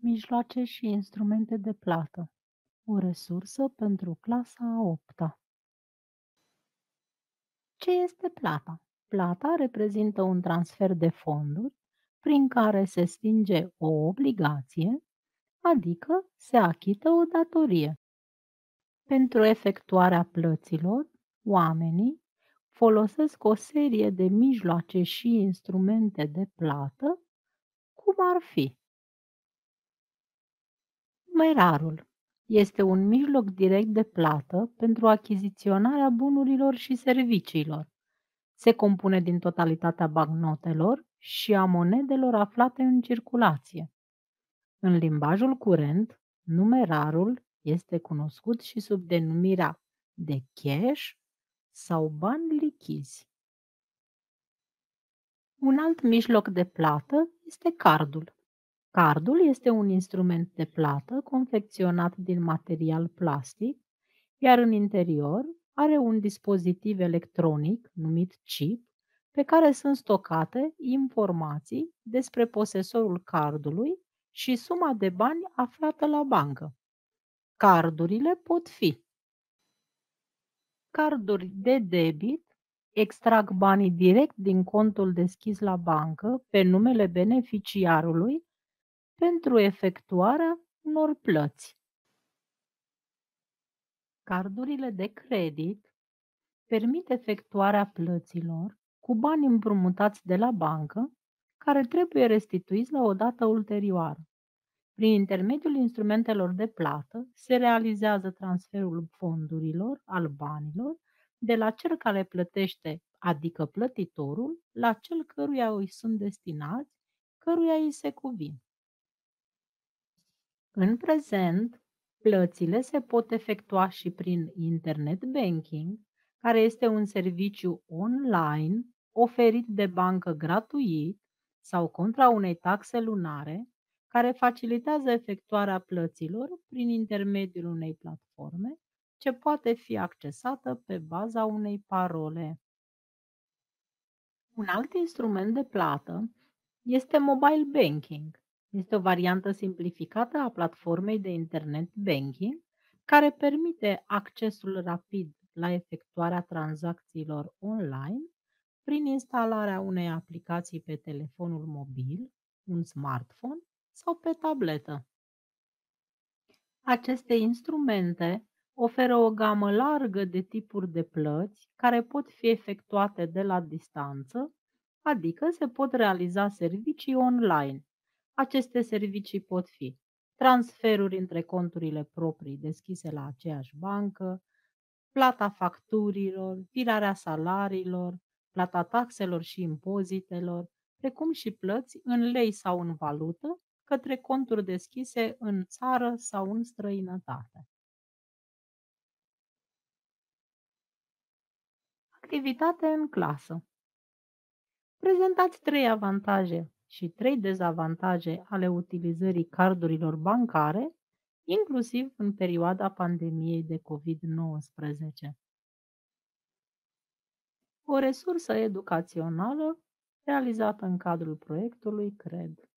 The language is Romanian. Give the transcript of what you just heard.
Mijloace și instrumente de plată. O resursă pentru clasa a opta. Ce este plata? Plata reprezintă un transfer de fonduri prin care se stinge o obligație, adică se achită o datorie. Pentru efectuarea plăților, oamenii folosesc o serie de mijloace și instrumente de plată, cum ar fi Numerarul este un mijloc direct de plată pentru achiziționarea bunurilor și serviciilor. Se compune din totalitatea bancnotelor și a monedelor aflate în circulație. În limbajul curent, numerarul este cunoscut și sub denumirea de cash sau bani lichizi. Un alt mijloc de plată este cardul. Cardul este un instrument de plată confecționat din material plastic, iar în interior are un dispozitiv electronic numit chip, pe care sunt stocate informații despre posesorul cardului și suma de bani aflată la bancă. Cardurile pot fi carduri de debit, extrag banii direct din contul deschis la bancă pe numele beneficiarului pentru efectuarea unor plăți. Cardurile de credit permit efectuarea plăților cu bani împrumutați de la bancă, care trebuie restituiți la o dată ulterioară. Prin intermediul instrumentelor de plată se realizează transferul fondurilor, al banilor, de la cel care plătește, adică plătitorul, la cel căruia îi sunt destinați, căruia îi se cuvin. În prezent, plățile se pot efectua și prin internet banking, care este un serviciu online oferit de bancă gratuit sau contra unei taxe lunare, care facilitează efectuarea plăților prin intermediul unei platforme ce poate fi accesată pe baza unei parole. Un alt instrument de plată este mobile banking, este o variantă simplificată a platformei de internet banking care permite accesul rapid la efectuarea tranzacțiilor online prin instalarea unei aplicații pe telefonul mobil, un smartphone sau pe tabletă. Aceste instrumente oferă o gamă largă de tipuri de plăți care pot fi efectuate de la distanță, adică se pot realiza servicii online, aceste servicii pot fi transferuri între conturile proprii deschise la aceeași bancă, plata facturilor, virarea salariilor, plata taxelor și impozitelor, precum și plăți în lei sau în valută către conturi deschise în țară sau în străinătate. Activitate în clasă. Prezentați trei avantaje și trei dezavantaje ale utilizării cardurilor bancare, inclusiv în perioada pandemiei de COVID-19. O resursă educațională realizată în cadrul proiectului CRED.